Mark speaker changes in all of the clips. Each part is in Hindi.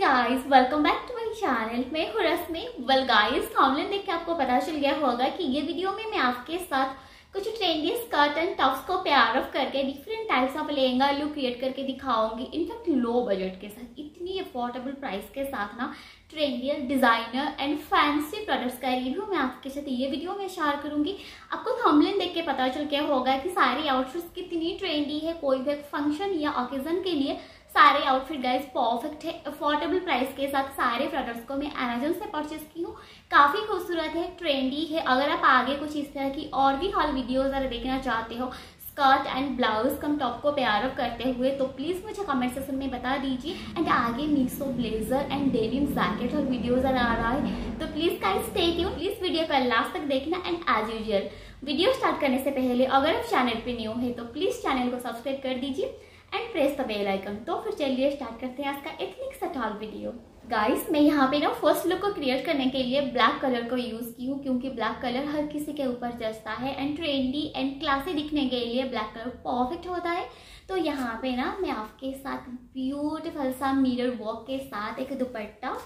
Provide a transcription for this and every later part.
Speaker 1: Guys welcome back to my channel मैं हूँ रश्मि. वेल गाइस थंबनेल देख के आपको पता चल गया होगा कि ये वीडियो में मैं आपके साथ कुछ ट्रेंडी स्कर्ट एंड टॉप्स को प्यार ऑफ़ करके different types of lehenga look create करके दिखाऊँगी. इनफैक्ट लो बजट के साथ, इतनी अफोर्डेबल प्राइस के साथ ना trendier designer and fancy products का रिव्यू मैं आपके साथ ये वीडियो में शेयर करूँगी. आपको थंबनेल देख के पता चल गया होगा कि सारी आउटफिट्स कितनी ट्रेंडी है, कोई भी फ़ंक्शन या ओकेजन के लिए सारे आउटफिट गाइस परफेक्ट है। अफोर्डेबल प्राइस के साथ सारे प्रोडक्ट्स को मैं अमेजोन से परचेज की हूँ। काफ़ी खूबसूरत है ट्रेंडी है। अगर आप आगे कुछ इस तरह की और भी हॉल वीडियोज़ अगर देखना चाहते हो skirt and blouse cum top को प्यार करते हुए तो प्लीज़ मुझे कमेंट सेक्शन में बता दीजिए। एंड आगे Meesho blazer and denim jacket और वीडियोज़ आ रहा है। तो please guys stay tune please video का लास्ट तक देखना and as usual video start करने से पहले अगर आप चैनल पे न्यू है तो प्लीज़ चैनल को सब्सक्राइब कर दीजिए। And press the bell icon. तो फिर चलिए स्टार्ट करते हैं आज का एथनिक सटाल वीडियो। गाइस मैं यहाँ पे ना फ़र्स्ट लुक को क्रिएट करने के लिए ब्लैक कलर को यूज़ की हूँ, क्योंकि ब्लैक कलर हर किसी के ऊपर जचता है एंड ट्रेंडी एंड क्लासी दिखने के लिए ब्लैक कलर परफेक्ट होता है। तो यहाँ पे ना मैं आपके साथ ब्यूटीफुल सा मिरर वॉक के साथ एक दुपट्टा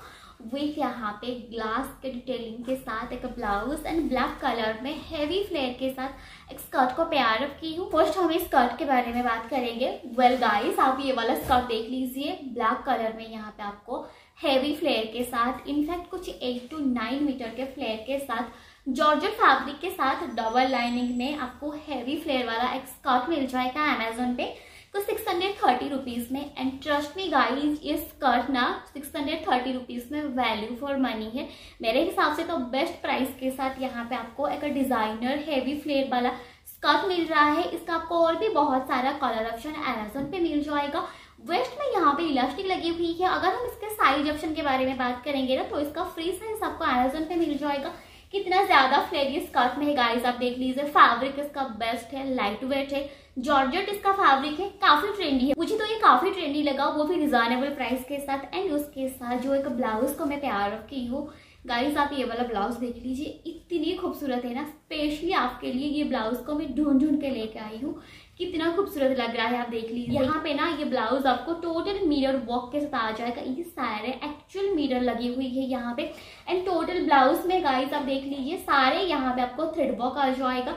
Speaker 1: विथ यहाँ पे ग्लास के डिटेलिंग के साथ, एक ब्लाउज एंड ब्लैक कलर में हैवी फ्लेयर के साथ एक स्कर्ट को प्यार की हूँ। फ़र्स्ट हम इस स्कर्ट के बारे में बात करेंगे। वेल well गाइस आप ये वाला स्कर्ट देख लीजिए। ब्लैक कलर में यहाँ पे आपको हैवी फ्लेयर के साथ इनफैक्ट कुछ एट टू नाइन मीटर के फ्लेयर के साथ जॉर्जेट फैब्रिक के साथ डबल लाइनिंग में आपको हैवी फ्लेयर वाला एक स्कर्ट मिल जाएगा अमेजोन पे। तो सिक्स हंड्रेड थर्टी रुपीज़ में एंड ट्रस्ट मी गाइस ये स्कर्ट ना सिक्स हंड्रेड थर्टी रुपीज़ में वैल्यू फॉर मनी है। मेरे हिसाब से तो बेस्ट प्राइस के साथ यहाँ पे आपको एक डिज़ाइनर हैवी फ्लेयर वाला स्कर्ट मिल रहा है। इसका आपको और भी बहुत सारा कलर ऑप्शन अमेजोन पे मिल जाएगा। वेस्ट में यहाँ पे इलास्टिक लगी हुई है। अगर हम इसके साइज़ ऑप्शन के बारे में बात करेंगे ना तो इसका फ्री साइज़ आपको अमेजोन पे मिल जाएगा। कितना ज़्यादा फ्लेरी स्कर्ट में है गाइस आप देख लीजिए फैब्रिक इसका बेस्ट है लाइट वेट है। जॉर्जेट इसका फैब्रिक है, काफ़ी ट्रेंडी है। मुझे तो ये काफ़ी ट्रेंडी लगा, वो भी रिजनेबल प्राइस के साथ एंड उसके साथ जो एक ब्लाउज को मैं तैयार की हूँ। गाइस आप ये वाला ब्लाउज देख लीजिए, इतनी खूबसूरत है ना। स्पेशली आपके लिए ये ब्लाउज को मैं ढूंढ ढूंढ के लेके आई हूँ। कितना खूबसूरत लग रहा है, आप देख लीजिए। यहाँ पे ना ये ब्लाउज आपको टोटल मिरर वर्क के साथ आ जाएगा। ये सारे एक्चुअल मिरर लगी हुई है यहाँ पे। एंड टोटल ब्लाउज में गाइस आप देख लीजिए, सारे यहाँ पे आपको थ्रेड वर्क आ जाएगा।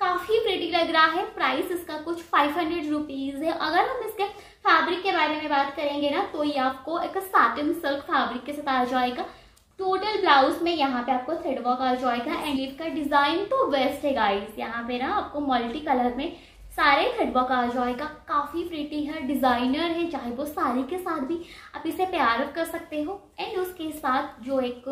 Speaker 1: काफ़ी प्रेटी लग रहा है। प्राइस इसका कुछ फाइव हंड्रेड रुपीज़ है। अगर हम इसके फैब्रिक के बारे में बात करेंगे ना तो ये आपको एक साटिन सिल्क फैब्रिक के साथ आ जाएगा। टोटल ब्लाउज में यहाँ पे आपको थ्रेड वर्क आ जाएगा। एंड इसका डिज़ाइन तो बेस्ट है गाइस यहाँ पे ना आपको मल्टी कलर में सारे थ्रेडवर्क आ जाएगा काफ़ी प्रीटी है डिज़ाइनर है, चाहे वो साड़ी के साथ भी आप इसे प्यार कर सकते हो। एंड उसके साथ जो एक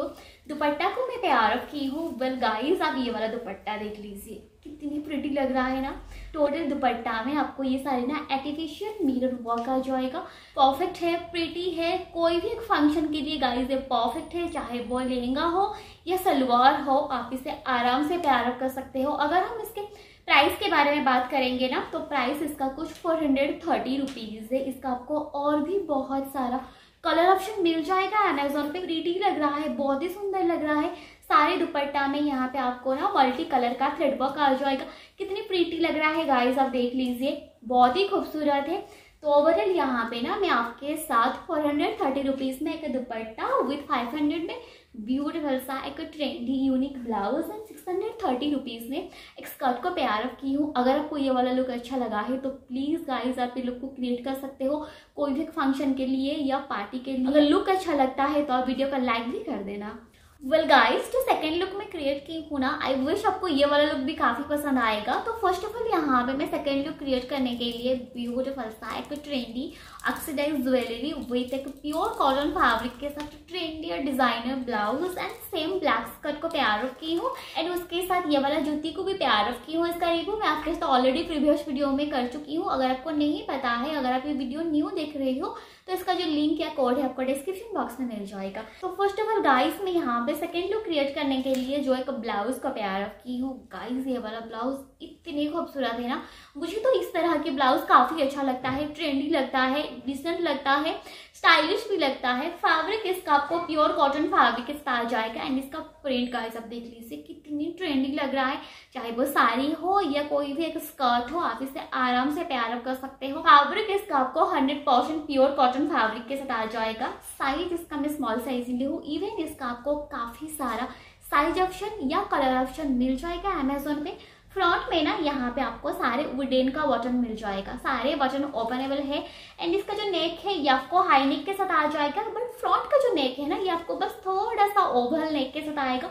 Speaker 1: दुपट्टा को मैं प्यार की हूँ वेल गाइस आप ये वाला दुपट्टा देख लीजिए। कितनी प्रिटी लग रहा है ना? टोटल दुपट्टा में आपको ये सारे ना आर्टिफिशियल मिरर वर्क आ जाएगा परफेक्ट है प्रिटी है। कोई भी एक फ़ंक्शन के लिए गाइस ये परफेक्ट है, चाहे वो लहंगा हो या सलवार हो, आप इसे आराम से प्यार कर सकते हो। अगर हम इसके प्राइस के बारे में बात करेंगे ना तो प्राइस इसका कुछ फोर हंड्रेड थर्टी रुपीज़ है। इसका आपको और भी बहुत सारा कलर ऑप्शन मिल जाएगा। अमेजोन पे प्रीटी लग रहा है, बहुत ही सुंदर लग रहा है। सारे दुपट्टा में यहाँ पे आपको ना मल्टी कलर का थ्रेड वर्क आ जाएगा। कितनी प्रीटी लग रहा है गाइस आप देख लीजिए। बहुत ही खूबसूरत है। तो ओवरऑल यहाँ पे ना मैं आपके साथ फोर हंड्रेड थर्टी रुपीज़ में एक दुपट्टा विथ फाइव हंड्रेड में ब्यूटीफुल सा, एक trendy unique blouse and six hundred thirty rupees में। एक स्कर्ट को प्यार की हूँ। अगर आपको ये वाला लुक अच्छा लगा है तो प्लीज़ गाइज़ आप ये लुक को क्रिएट कर सकते हो कोई भी फ़ंक्शन के लिए या पार्टी के लिए। अगर लुक अच्छा लगता है तो आप वीडियो का लाइक भी कर देना। वेल गाइस जो सेकेंड लुक में क्रिएट की हूँ ना आई विश आपको ये वाला लुक भी काफ़ी पसंद आएगा। तो फ़र्स्ट ऑफ़ ऑल यहाँ पे मैं सेकेंड लुक क्रिएट करने के लिए ब्यूटीफुल सा एक ट्रेंडी ऑक्सीडाइज ज्वेलरी विथ एक प्योर कॉटन फैब्रिक के साथ ट्रेंडी और designer blouse and same black skirt को प्यार की हूँ। एंड उसके साथ ये वाला जूती को भी प्यार की हूँ इसका रिव्यू मैं। आपके साथ ऑलरेडी प्रीवियस वीडियो में कर चुकी हूँ। अगर आपको नहीं पता है, अगर आप ये वीडियो न्यू देख रहे हो तो इसका जो लिंक या कोड है आपको डिस्क्रिप्शन बॉक्स में मिल जाएगा। तो फ़र्स्ट ऑफ़ ऑल गाइस मैं यहाँ पे सेकेंड लुक क्रिएट करने के लिए जो एक ब्लाउज का प्यार की हूँ। गाइस ये वाला ब्लाउज इतनी खूबसूरत है ना। मुझे तो इस तरह के ब्लाउज काफ़ी अच्छा लगता है ट्रेंडी लगता है डिसेंट लगता है। स्टाइलिश भी लगता है। फैब्रिक इसका आपको प्योर कॉटन फैब्रिक के साथ आ जाएगा। एंड इसका प्रिंट गाइस आप देख लीजिए, कितनी ट्रेंडी लग रहा है। चाहे वो साड़ी हो या कोई भी एक स्कर्ट हो, आप इसे आराम से प्यार कर सकते हो। फैब्रिक इसका आपको hundred percent pure cotton fabric के साथ आ जाएगा। साइज़ इसका मैं स्मॉल साइज़ ली हूँ। इवन इसका आपको काफ़ी सारा साइज़ ऑप्शन या कलर ऑप्शन मिल जाएगा अमेजोन पे। फ्रंट में ना यहाँ पे आपको सारे वुडेन का बटन मिल जाएगा। सारे बटन ओपनेबल है। एंड इसका जो नेक है, ये आपको हाई नेक के साथ आ जाएगा बट फ्रंट का जो नेक है ना, ये आपको बस थोड़ा सा ओवल नेक के साथ आएगा।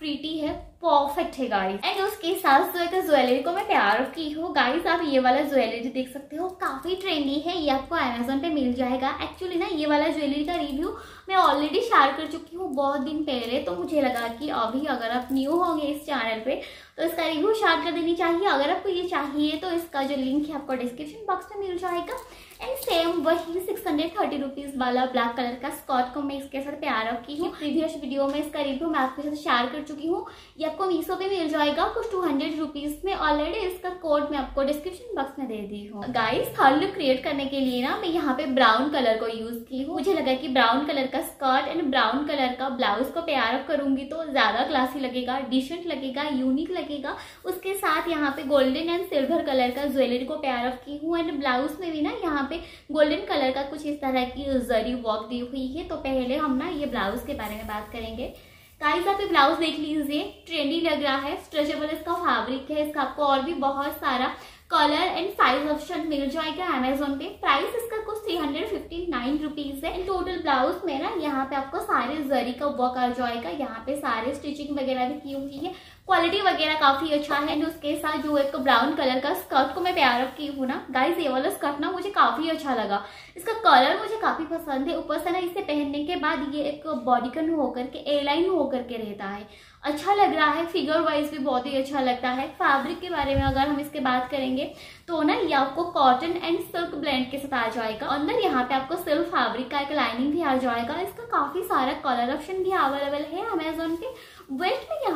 Speaker 1: प्रीटी है परफेक्ट है गाइस एंड उसके साथ जो है ज्वेलरी को मैं तैयार की हूँ. गाइस आप ये वाला ज्वेलरी देख सकते हो. काफ़ी ट्रेंडी है. ये आपको अमेजोन पे मिल जाएगा. एक्चुअली ना, ये वाला ज्वेलरी का रिव्यू मैं ऑलरेडी शेयर कर चुकी हूँ बहुत दिन पहले. तो मुझे लगा कि अभी अगर आप न्यू होंगे इस चैनल पे तो इसका रिव्यू शेयर कर देनी चाहिए. अगर आपको ये चाहिए तो इसका जो लिंक है आपको डिस्क्रिप्शन बॉक्स में मिल जाएगा. एंड सेम वही सिक्स हंड्रेड थर्टी रुपीज़ वाला ब्लैक कलर का स्कॉट को मैं इसके साथ तैयार रखी हूँ। प्रीवियस वीडियो में इसका रिव्यू मैं आपके साथ शेयर कर चुकी हूँ। ये आपको मीसो पे मिल जाएगा, कुछ टू हंड्रेड रुपीज़ में ऑलरेडी इसका कोड मैं आपको डिस्क्रिप्शन बॉक्स में दे दी हूँ। गाइस थर्ड लुक क्रिएट करने के लिए ना मैं यहाँ पे ब्राउन कलर को यूज़ की हूँ। मुझे लगा की ब्राउन कलर का स्कर्ट एंड ब्राउन कलर का ब्लाउज को तैयार करूँगी तो ज़्यादा क्लासी लगेगा डिसेंट लगेगा यूनिक लगेगा। उसके साथ यहाँ पे गोल्डन एंड सिल्वर कलर का ज्वेलरी को तैयार अप की हूँ। एंड ब्लाउज में भी ना यहाँ पे गोल्डन कलर का कुछ इस तरह की जरी वर्क दी हुई है। तो पहले हम ना ये ब्लाउज के बारे में बात करेंगे। गाइस आप ब्लाउज देख लीजिए। ट्रेंडी लग रहा है स्ट्रेचेबल इसका फैब्रिक है। इसका आपको और भी बहुत सारा कलर एंड साइज़ ऑप्शन मिल जाएगा अमेजोन पे। प्राइस इसका कुछ three hundred fifty nine rupees है टोटल ब्लाउज में ना यहाँ पे आपको सारे जरी का वर्क आ जाएगा। यहाँ पे सारे स्टिचिंग वगैरह भी की हुई है। क्वालिटी वगैरह काफ़ी अच्छा है एंड उसके साथ जो एक ब्राउन कलर का स्कर्ट को मैं तैयार की हूँ ना गाइस ये वाला स्कर्ट ना मुझे काफ़ी अच्छा लगा। इसका कलर मुझे काफ़ी पसंद है। ऊपर से ना इसे पहनने के बाद ये एक बॉडीकन होकर के ए लाइन होकर के रहता है। अच्छा लग रहा है फिगर वाइज भी बहुत ही अच्छा लगता है। फैब्रिक के बारे में अगर हम इसके बात करेंगे तो ना ये आपको कॉटन एंड सिल्क ब्लेंड के साथ आ जाएगा। अंदर यहाँ पे आपको सिल्क फैब्रिक का एक लाइनिंग भी आ जाएगा। इसका काफ़ी सारा कलर ऑप्शन भी अवेलेबल है। अमेजोन पे वेस्ट में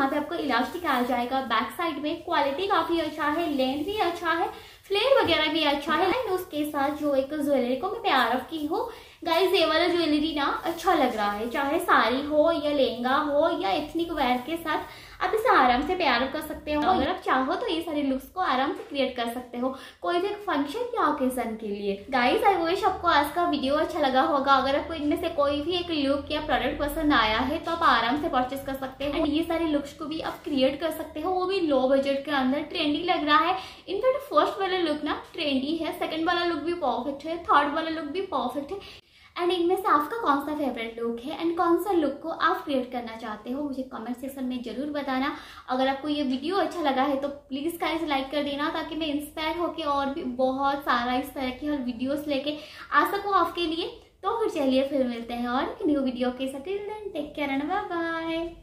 Speaker 1: यहाँ पे आपको इलास्टिक आ जाएगा। बैक साइड में क्वालिटी काफ़ी अच्छा है लेंथ भी अच्छा है फ्लेयर वगैरह भी अच्छा है। एंड उसके साथ जो एक ज्वेलरी को मैं तैयार की हूँ गाइस ये वाला ज्वेलरी ना अच्छा लग रहा है चाहे साड़ी हो या लहंगा हो या एथनिक वेयर के साथ आप इसे आराम से प्यार कर सकते हो। अगर आप चाहो तो ये सारे लुक्स को आराम से क्रिएट कर सकते हो। कोई भी एक फ़ंक्शन या ओकेजन के लिए। गाइस आई विश आपको आज का वीडियो अच्छा लगा होगा। अगर आपको इनमें से कोई भी एक लुक या प्रोडक्ट पसंद आया है तो आप आराम से परचेस कर सकते हो। ये सारे लुक्स को भी आप क्रिएट कर सकते हो। वो भी लो बजट के अंदर ट्रेंडी लग रहा है। इनफैक्ट फ़र्स्ट वाला लुक ना ट्रेंडी है। सेकंड वाला लुक भी परफेक्ट है। थर्ड वाला लुक भी परफेक्ट है। एंड इनमें से आपका कौन सा फेवरेट लुक है? एंड कौन सा लुक को आप क्रिएट करना चाहते हो, मुझे कमेंट सेक्शन में ज़रूर बताना। अगर आपको ये वीडियो अच्छा लगा है तो प्लीज़ का लाइक कर देना ताकि मैं इंस्पायर होकर और भी बहुत सारा इस तरह की हर वीडियोस लेके आ सकूँ आपके लिए। तो फिर चलिए, फिर मिलते हैं और न्यू वीडियो के साथ। Take care and bye